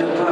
to